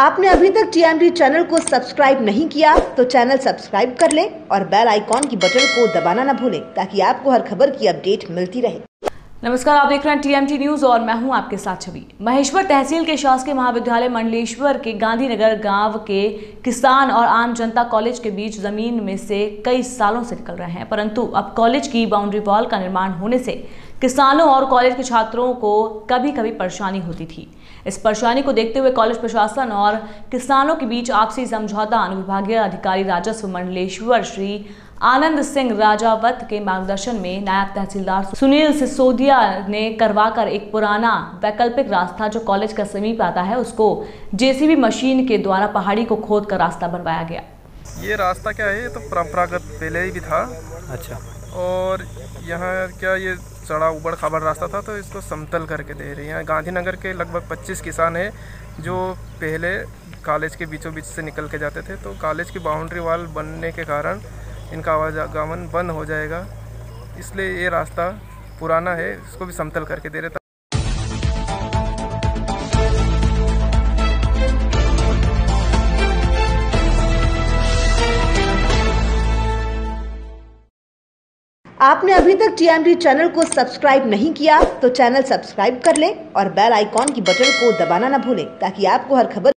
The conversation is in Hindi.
आपने अभी तक टीएमडी चैनल को सब्सक्राइब नहीं किया तो चैनल सब्सक्राइब कर लें और बेल आइकॉन की बटन को दबाना न भूलें, ताकि आपको हर खबर की अपडेट मिलती रहे। नमस्कार, आप देख रहे हैं टीएमटी न्यूज़ और मैं हूँ आपके साथ छवि। महेश्वर तहसील के शासकीय महाविद्यालय मंडलेश्वर के गांधीनगर गाँव के किसान और आम जनता कॉलेज के बीच ज़मीन में से कई सालों से निकल रहे हैं, परंतु अब कॉलेज की बाउंड्री वॉल का निर्माण होने से किसानों और कॉलेज के छात्रों को कभी कभी परेशानी होती थी। इस परेशानी को देखते हुए कॉलेज प्रशासन और किसानों के बीच आपसी समझौता अनुविभागीय अधिकारी राजस्व मंडलेश्वर श्री आनंद सिंह राजावत के मार्गदर्शन में नायब तहसीलदार सुनील सिसोदिया ने करवाकर एक पुराना वैकल्पिक रास्ता जो कॉलेज का समीप आता है उसको जेसीबी मशीन के द्वारा पहाड़ी को खोद कर रास्ता बनवाया गया। ये रास्ता क्या है? ये तो परंपरागत पहले ही भी था। अच्छा। और यहाँ क्या ये चढ़ा उबड़ खाबड़ रास्ता था तो इसको समतल करके दे रही हैं। गांधीनगर के लगभग 25 किसान हैं, जो पहले कॉलेज के बीचों बीच से निकल के जाते थे तो कॉलेज की बाउंड्री वाल बनने के कारण इनका आवागमन बंद हो जाएगा। इसलिए ये रास्ता पुराना है, इसको भी समतल करके दे रहे आपने अभी तक टीएमडी चैनल को सब्सक्राइब नहीं किया तो चैनल सब्सक्राइब कर ले और बेल आइकॉन की बटन को दबाना न भूलें, ताकि आपको हर खबर